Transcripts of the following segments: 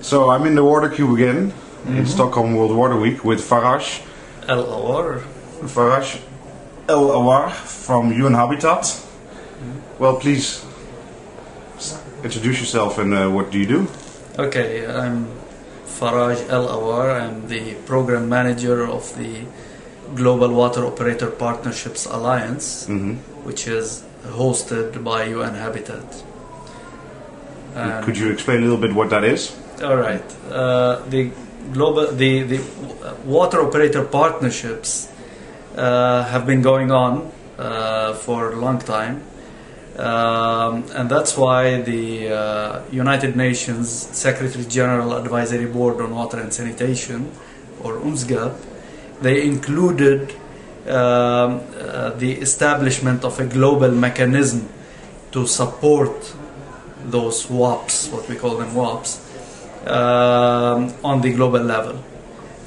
So I'm in the Water Cube again in Stockholm World Water Week with Faraj, El Awar. Faraj El Awar from UN Habitat. Well, please introduce yourself and uh, what do you do? Okay, I'm Faraj El Awar. I'm the program manager of the Global Water Operator Partnerships Alliance, hmm which is hosted by UN Habitat. And- Could you explain a little bit what that is? All right. Uh, the global the the water operator partnerships uh, have been going on uh, for a long time, um, and that's why the uh, United Nations Secretary General Advisory Board on Water and Sanitation, or UNSGAB, they included um, uh, the establishment of a global mechanism to support those WOPs, what we call them WOPs, um, on the global level.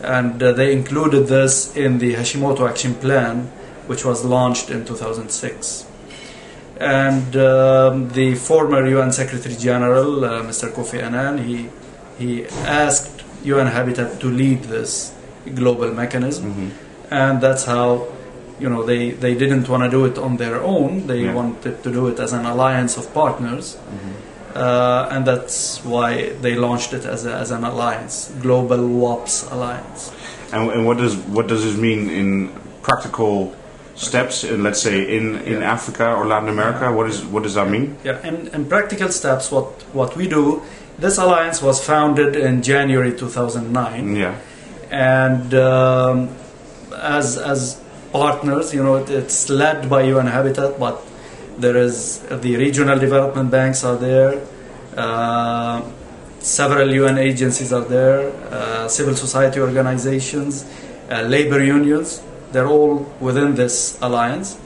And uh, they included this in the Hashimoto Action Plan, which was launched in 2006. And um, the former UN Secretary General, uh, Mr. Kofi Annan, he, he asked UN Habitat to lead this global mechanism hmm and that's how you know they they didn't want to do it on their own they Yeah. wanted to do it as an alliance of partners uh, and that's why they launched it as, a, as an alliance global WOPs alliance And, and what does what does this mean in practical steps? In, let's say in, in Yeah. Africa or Latin America, what is what does that mean? yeah in, in practical steps what what we do this alliance was founded in January 2009 Yeah. and um, as as partners, you know, it, it's led by UN Habitat, but there is the regional development banks are there, uh, several UN agencies are there, uh, civil society organizations, uh, labor unions. They're all within this alliance,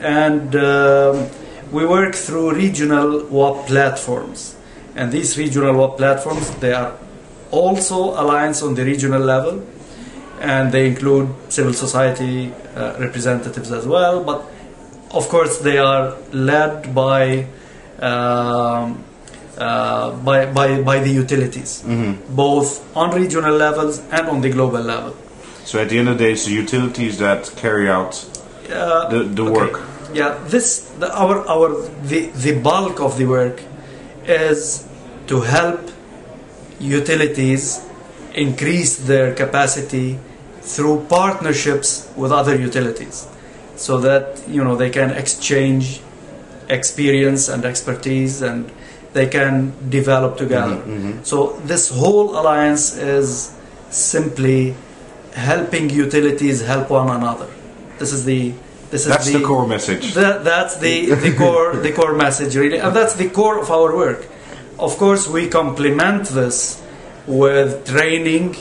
and um, we work through regional WOP platforms. And these regional WOP platforms, they are also alliance on the regional level and they include civil society uh, representatives as well but of course they are led by um, uh, by, by, by the utilities hmm both on regional levels and on the global level So at the end of the day, it's the utilities that carry out uh, the, the okay. work. Yeah, this the, our our the the bulk of the work is to help utilities increase their capacity through partnerships with other utilities, so that you know they can exchange experience and expertise and they can develop together. Mhm, So this whole alliance is simply helping utilities help one another. This is the this is That's the core message. that, that's the, the core the core message really, and that's the core of our work. Of course, we complement this with training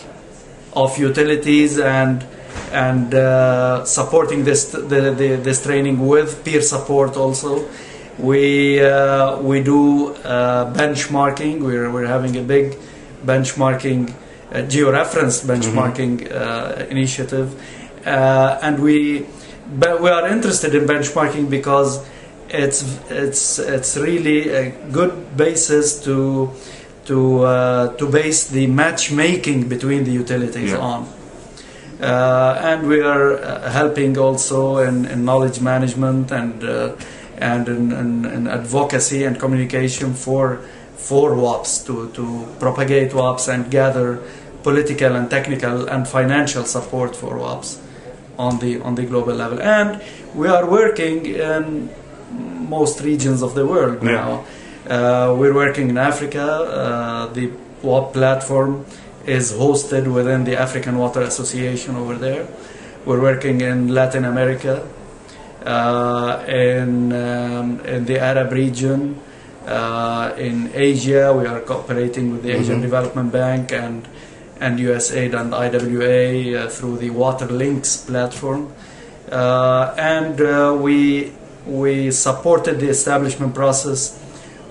of utilities and and uh, supporting this the, the, this training with peer support also. We uh, we do uh, benchmarking. We're we're having a big benchmarking uh, georeferenced benchmarking uh, initiative, uh, and we but we are interested in benchmarking because it's it's it's really a good basis to to uh, to base the matchmaking between the utilities Yeah. on. Uh, and we are uh, helping also in, in knowledge management and uh, and in, in, in advocacy and communication for for WOPs to, to propagate WOPs and gather political and technical and financial support for WOPs on the on the global level. And we are working in most regions of the world Yeah. now. Uh, we're working in Africa. Uh, the WOP platform is hosted within the African Water Association over there. We're working in Latin America, uh, in um, in the Arab region, uh, in Asia. We are cooperating with the Asian Mhm. Development Bank and and USAID and IWA uh, through the Water Links platform, uh, and uh, we we supported the establishment process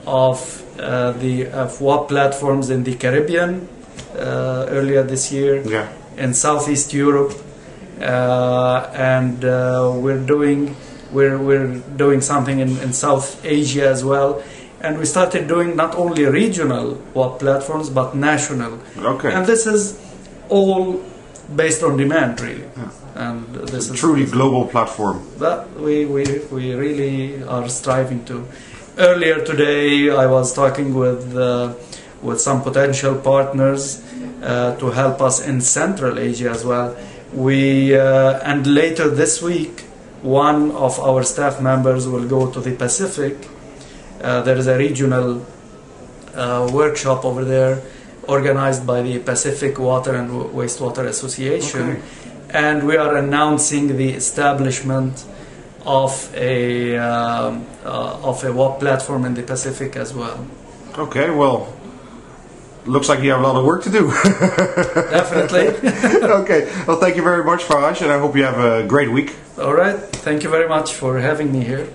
of uh, the of WOP platforms in the Caribbean earlier this year, Yeah. in Southeast Europe, uh, and uh, we're doing we're we're doing something in, in South Asia as well, and we started doing not only regional platforms but national. Okay. And this is all based on demand, really. Yeah. And this is Truly global platform. that we, we, we really are striving to. Earlier today, I was talking with uh, with some potential partners uh, to help us in Central Asia as well. We uh, and later this week, one of our staff members will go to the Pacific. Uh, there is a regional uh, workshop over there organized by the Pacific Water and Wa- Wastewater Association Okay. and we are announcing the establishment of a um, uh, of a WOP platform in the Pacific as well. Okay, well, looks like you have a lot of work to do. Definitely. okay, well, thank you very much, Faraj, and I hope you have a great week. All right. Thank you very much for having me here.